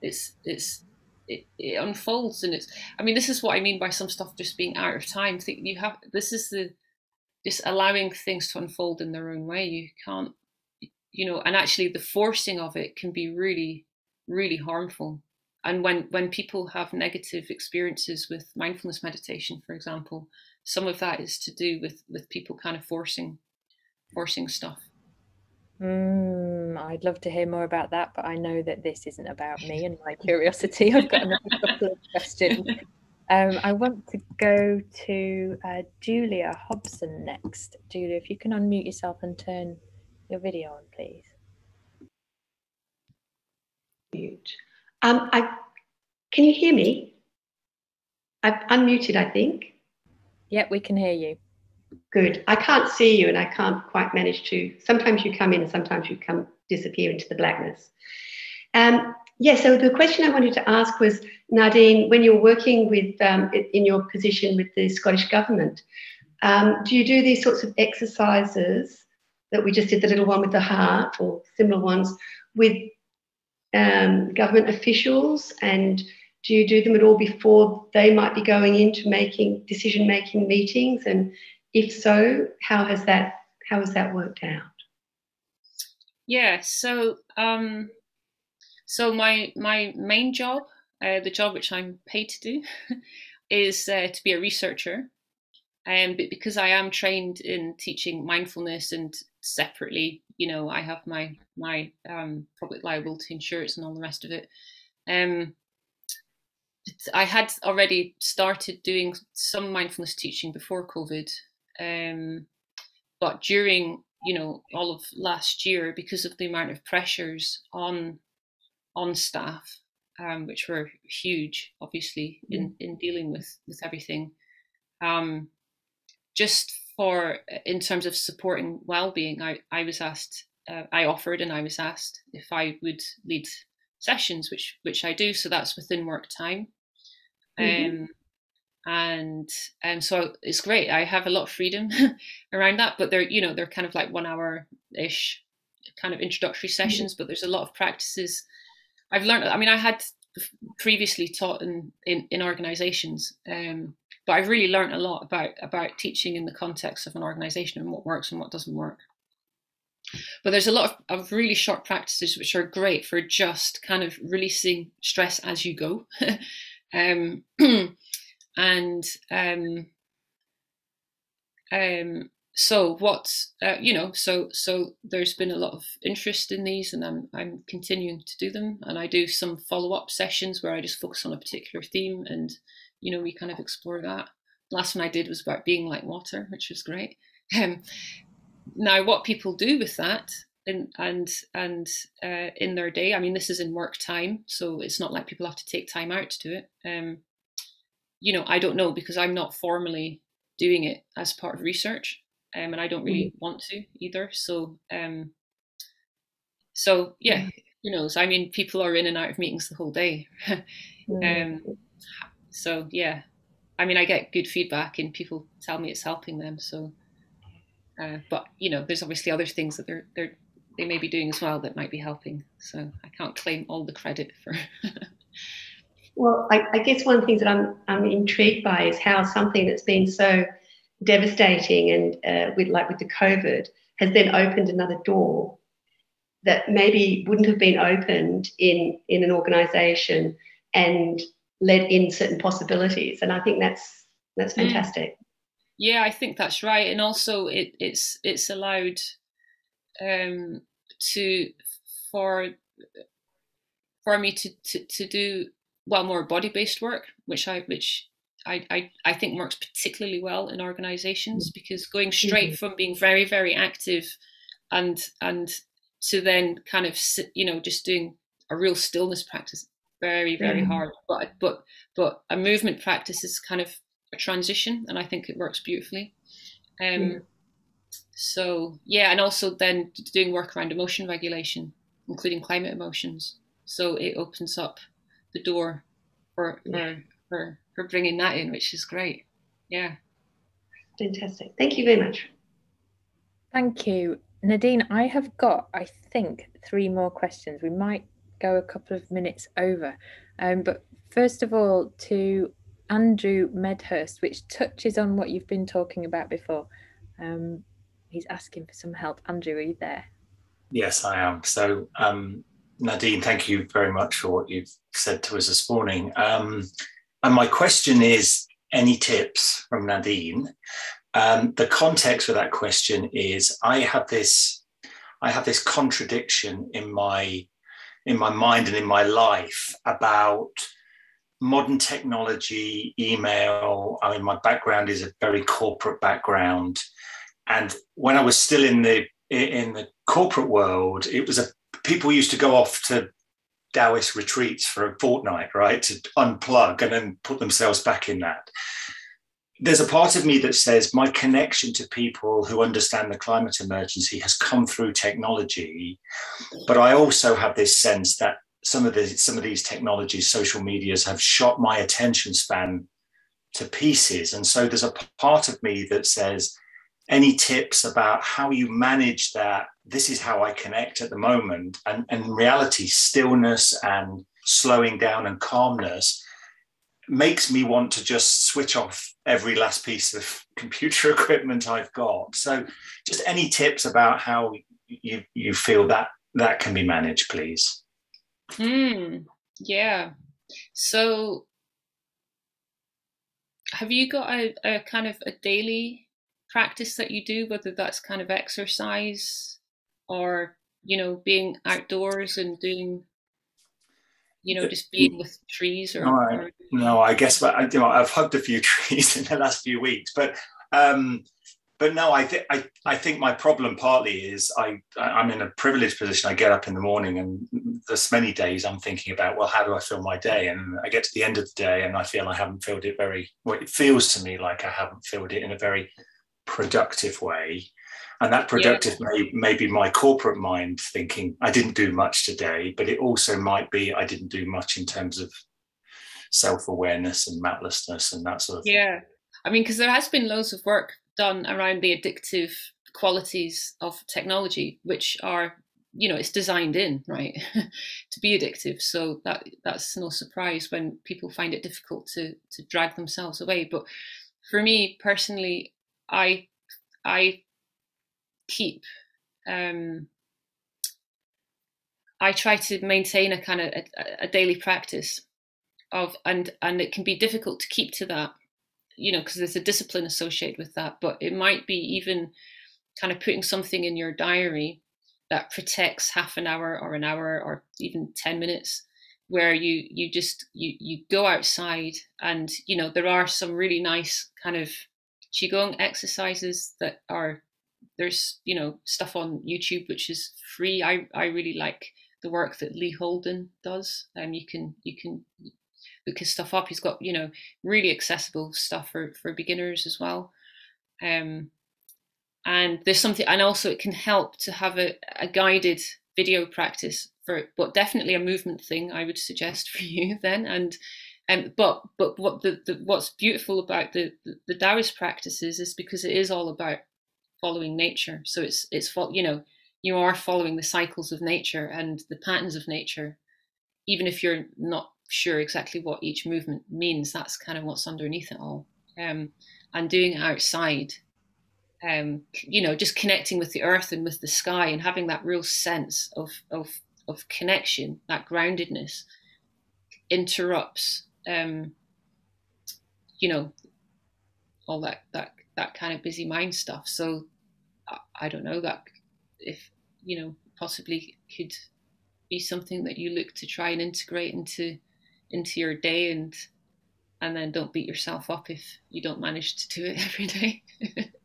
it's it's it, it unfolds and it's. I mean, this is what I mean by some stuff just being out of time. Think you have this is the just allowing things to unfold in their own way. You can't you know and actually the forcing of it can be really really harmful and when when people have negative experiences with mindfulness meditation for example some of that is to do with with people kind of forcing forcing stuff Mm, I'd love to hear more about that, but I know that this isn't about me and my curiosity. I've got another couple of questions. Um, I want to go to uh, Julia Hobson next. Julia, if you can unmute yourself and turn your video on, please. Mute. Um, I, can you hear me? I've unmuted, I think. Yep, we can hear you. Good. I can't see you and I can't quite manage to. Sometimes you come in and sometimes you come disappear into the blackness. Um, yeah, so the question I wanted to ask was Nadine, when you're working with um, in your position with the Scottish Government, um, do you do these sorts of exercises that we just did, the little one with the heart or similar ones, with um, government officials? And do you do them at all before they might be going into making decision making meetings? And if so, how has that how has that worked out? Yeah, so um, so my my main job, uh, the job which I'm paid to do, <laughs> is uh, to be a researcher. Um, but because I am trained in teaching mindfulness and separately, you know, I have my my um, public liability insurance and all the rest of it. Um, I had already started doing some mindfulness teaching before COVID, um, but during you know all of last year, because of the amount of pressures on on staff, um, which were huge, obviously in mm. in dealing with with everything, um, just for in terms of supporting well-being, I I was asked, uh, I offered, and I was asked if I would lead sessions, which which I do. So that's within work time. Mm-hmm. Um, and um, so it's great. I have a lot of freedom <laughs> around that, but they're you know they're kind of like one hour ish kind of introductory mm-hmm. sessions, mm-hmm. but there's a lot of practices. I've learned. I mean, I had previously taught in in, in organizations, um, but I've really learned a lot about about teaching in the context of an organization and what works and what doesn't work. But there's a lot of, of really short practices which are great for just kind of releasing stress as you go. <laughs> um, <clears throat> and um, um, so what uh, you know so so there's been a lot of interest in these and I'm I'm continuing to do them. And I do some follow-up sessions where I just focus on a particular theme and you know we kind of explore that. Last one I did was about being like water which was great. <laughs> Um, now what people do with that and and and uh, in their day I mean this is in work time so it's not like people have to take time out to do it. Um, you know, I don't know because I'm not formally doing it as part of research, um, and I don't really mm. want to either. So, um, so yeah, who knows? I mean, people are in and out of meetings the whole day. <laughs> um, so yeah, I mean, I get good feedback, and people tell me it's helping them. So, uh, but you know, there's obviously other things that they're they're they may be doing as well that might be helping. So I can't claim all the credit for. <laughs> Well, I, I, guess one of the things that I'm, I'm intrigued by is how something that's been so devastating and uh, with like with the COVID has then opened another door that maybe wouldn't have been opened in in an organization and let in certain possibilities. And I think that's that's mm. fantastic. Yeah, I think that's right. And also it, it's it's allowed um, to for for me to, to, to do well more body based work, which I which I, I, I think works particularly well in organizations mm. because going straight mm-hmm. from being very very active and and to then kind of you know just doing a real stillness practice very very mm-hmm. hard but but but a movement practice is kind of a transition and I think it works beautifully um so yeah and also then doing work around emotion regulation including climate emotions so it opens up the door for for for, for bringing that in, which is great. Yeah. Fantastic. Thank you very much. Thank you. Nadine, I have got, I think, three more questions. We might go a couple of minutes over. Um, but first of all, to Andrew Medhurst, which touches on what you've been talking about before. Um, he's asking for some help. Andrew, are you there? Yes, I am. So, um, Nadine, thank you very much for what you've said to us this morning. Um, and my question is any tips from Nadine? Um, the context for that question is I have this I have this contradiction in my in my mind and in my life about modern technology, email. I mean, my background is a very corporate background, and when I was still in the in the corporate world, it was a people used to go off to Taoist retreats for a fortnight, right, to unplug and then put themselves back in that. There's a part of me that says my connection to people who understand the climate emergency has come through technology, but I also have this sense that some of the some of these technologies, social medias, have shot my attention span to pieces, and so there's a part of me that says any tips about how you manage that? This is how i connect at the moment and, and reality stillness and slowing down and calmness makes me want to just switch off every last piece of <laughs> computer <laughs> equipment i've got. So just any tips about how you you feel that that can be managed please? Mm, yeah. So have you got a, a kind of a daily practice that you do, whether that's kind of exercise or, you know, being outdoors and doing, you know, just being with trees or. No, I, or... no, I guess I, you know, I've hugged a few <laughs> trees in the last few weeks, but um, but no, I think I, I think my problem partly is I I'm in a privileged position. I get up in the morning, and there's many days I'm thinking about well, how do I fill my day? And I get to the end of the day, and I feel I haven't filled it very. Well, it feels to me like I haven't filled it in a very productive way and that productive yeah. may, may be my corporate mind thinking i didn't do much today but it also might be i didn't do much in terms of self-awareness and mindfulness and that sort of thing. yeah thing. i mean because there has been loads of work done around the addictive qualities of technology which are you know it's designed in right <laughs> to be addictive so that that's no surprise when people find it difficult to to drag themselves away but for me personally I I keep um, I try to maintain a kind of a, a, daily practice of and and it can be difficult to keep to that you know because there's a discipline associated with that but it might be even kind of putting something in your diary that protects half an hour or an hour or even 10 minutes where you you just you you go outside and you know there are some really nice kind of qigong exercises that are there's you know stuff on YouTube which is free. I I really like the work that Lee Holden does. Um, you can you can look his stuff up. He's got you know really accessible stuff for for beginners as well. Um, and there's something, and also it can help to have a, a guided video practice for, but definitely a movement thing. I would suggest <laughs> for you then, and um, but but what the, the what's beautiful about the, the, Taoist practices is because it is all about following nature. So it's it's you know you are following the cycles of nature and the patterns of nature, even if you're not sure exactly what each movement means. That's kind of what's underneath it all. Um, and doing it outside, um, you know, just connecting with the earth and with the sky and having that real sense of of of connection, that groundedness, interrupts um, you know, all that that that kind of busy mind stuff. So I, I don't know that if you know possibly could be something that you look to try and integrate into into your day and and then don't beat yourself up if you don't manage to do it <laughs> every day. <laughs>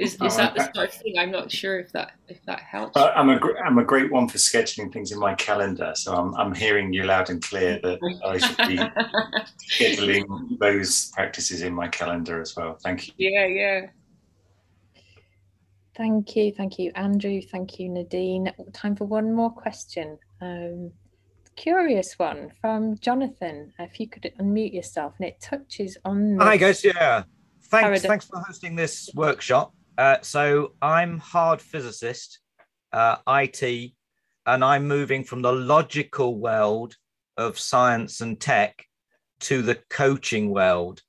Is, is that the sort of thing? I'm not sure if that if that helps. Uh, I'm a I'm a great one for scheduling things in my calendar. So I'm I'm hearing you loud and clear that I should be <laughs> scheduling those practices in my calendar as well. Thank you. Yeah, yeah. Thank you, thank you, Andrew. Thank you, Nadine. Time for one more question. Um, curious one from Jonathan. If you could unmute yourself, and it touches on. Hi guys. Yeah. Thanks. Thanks for hosting this workshop. Uh, so I'm hard physicist, uh, IT, and I'm moving from the logical world of science and tech to the coaching world.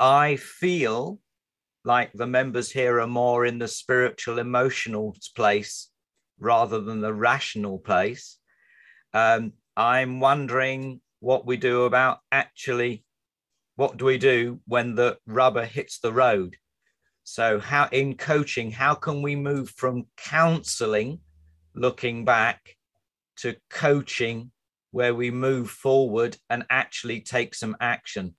I feel like the members here are more in the spiritual, emotional place rather than the rational place. Um, I'm wondering what we do about actually what do we do when the rubber hits the road? So, how in coaching, how can we move from counseling looking back to coaching where we move forward and actually take some action?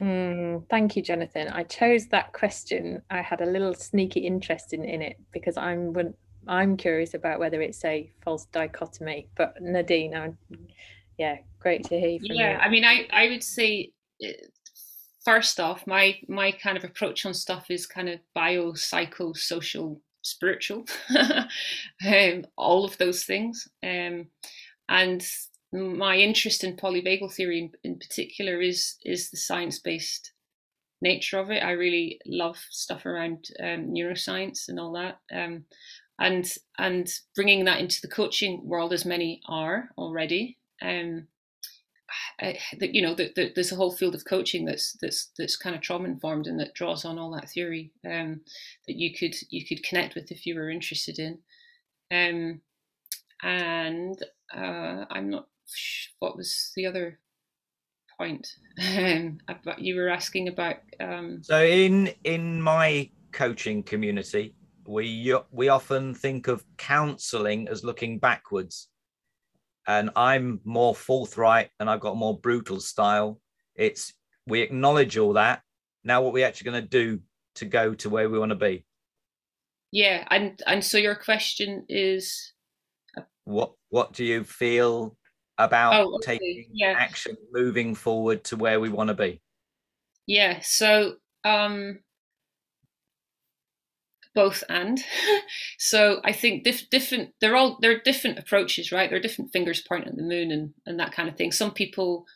Mm, thank you, Jonathan. I chose that question. I had a little sneaky interest in, in it because I'm I'm curious about whether it's a false dichotomy. But Nadine, I, yeah, great to hear from yeah, you. Yeah, I mean, I I would say eh, first off, my my kind of approach on stuff is kind of bio, psycho, social, spiritual, <laughs> um, all of those things. Um, and my interest in polyvagal theory in, in particular is is the science based nature of it. I really love stuff around um, neuroscience and all that, um, and and bringing that into the coaching world, as many are already. Um, that you know, that there's a whole field of coaching that's that's that's kind of trauma informed and that draws on all that theory um, that you could you could connect with if you were interested in. Um, and uh, I'm not. What was the other point? Um, you were asking about. Um... So in in my coaching community, we we often think of counselling as looking backwards and I'm more forthright and I've got a more brutal style. It's we acknowledge all that. Now, what we actually going to do to go to where we want to be? Yeah, and and so your question is, what what do you feel about oh, okay. taking yeah. action, moving forward to where we want to be? Yeah. So um both and. <laughs> So i think dif- different they're all they're different approaches right? There are different fingers pointing at the moon and and that kind of thing. Some people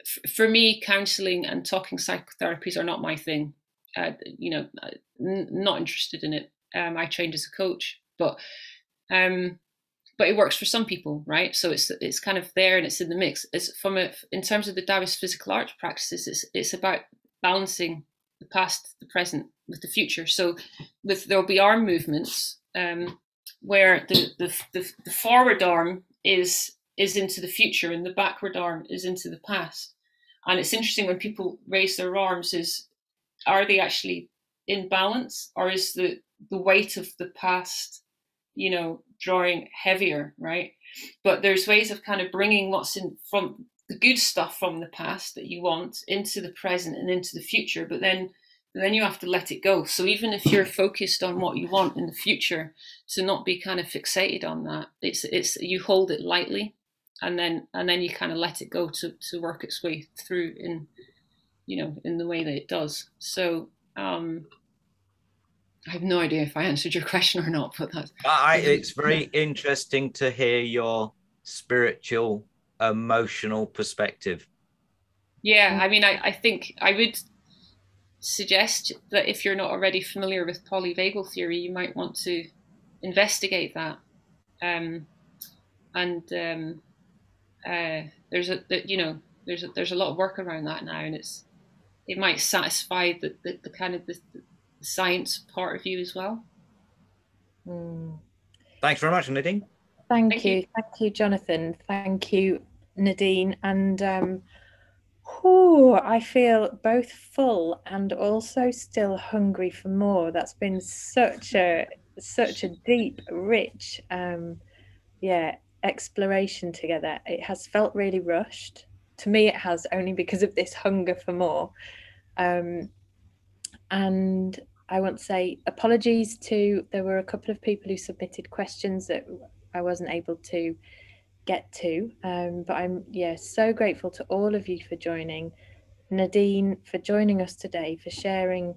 f- for me counseling and talking psychotherapies are not my thing. Uh, you know uh, n- not interested in it. Um, i trained as a coach but um but it works for some people right? So it's it's kind of there and it's in the mix. It's from a in terms of the taoist physical arts practices it's it's about balancing the past the present with the future. So with there'll be arm movements um, where the, the, the the forward arm is is into the future and the backward arm is into the past. And it's interesting when people raise their arms is are they actually in balance or is the the weight of the past you know drawing heavier right but there's ways of kind of bringing what's in from the good stuff from the past that you want into the present and into the future but then then you have to let it go. So even if you're focused on what you want in the future, to not be kind of fixated on that, it's it's you hold it lightly, and then and then you kind of let it go to to work its way through in, you know, in the way that it does. So um, I have no idea if I answered your <laughs> question or not, but that's. I, <laughs> it's very interesting to hear your spiritual, emotional perspective. Yeah, I mean, I, I think I would suggest that if you're not already familiar with polyvagal theory, you might want to investigate that. Um, and um, uh, there's a you know there's a, there's a lot of work around that now, and it's it might satisfy the, the, the kind of the, the, science part of you as well. Mm. Thanks very much, Nadine. Thank, Thank you. you. Thank you, Jonathan. Thank you, Nadine. And um, Oh, I feel both full and also still hungry for more. That's been such a such a deep, rich, um, yeah, exploration together. It has felt really rushed. To me, it has only because of this hunger for more. Um, and I want to say apologies to there were a couple of people who submitted questions that I wasn't able to get to. Um, but I'm yeah so grateful to all of you for joining, Nadine for joining us today for sharing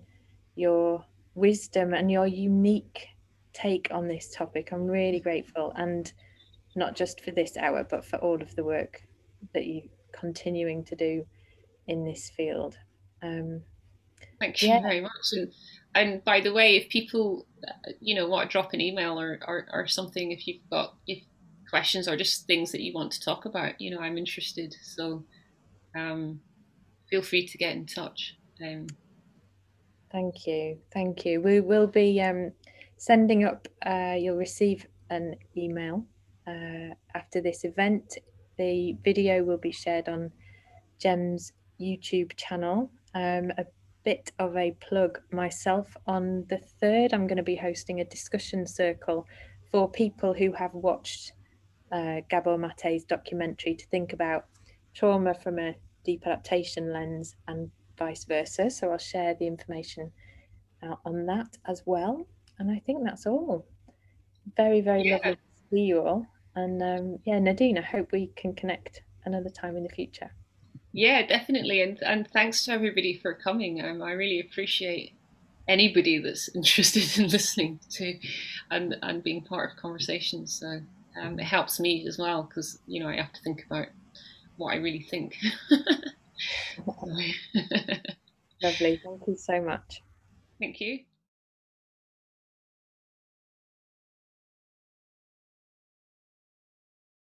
your wisdom and your unique take on this topic. I'm really grateful, and not just for this hour, but for all of the work that you continuing to do in this field. Um, Thank you yeah. very much. And, and by the way, if people, you know, want to drop an email or, or, or something, if you've got, if questions or just things that you want to talk about, you know, I'm interested. So um, feel free to get in touch. Um, Thank you. Thank you. We will be um, sending up, uh, you'll receive an email uh, after this event. The video will be shared on Jem's YouTube channel. Um, a bit of a plug myself. On the 3rd, I'm going to be hosting a discussion circle for people who have watched uh, Gabor Mate's documentary to think about trauma from a deep adaptation lens and vice versa. So I'll share the information uh, on that as well. And I think that's all. Very, very yeah. lovely to see you all. And um, yeah, Nadine, I hope we can connect another time in the future. Yeah, definitely. And and thanks to everybody for coming. Um, I really appreciate anybody that's <laughs> interested in listening to and and being part of conversations. So um, it helps me as well because you know I have to think about what I really think. <laughs> Lovely. Thank you so much. Thank you.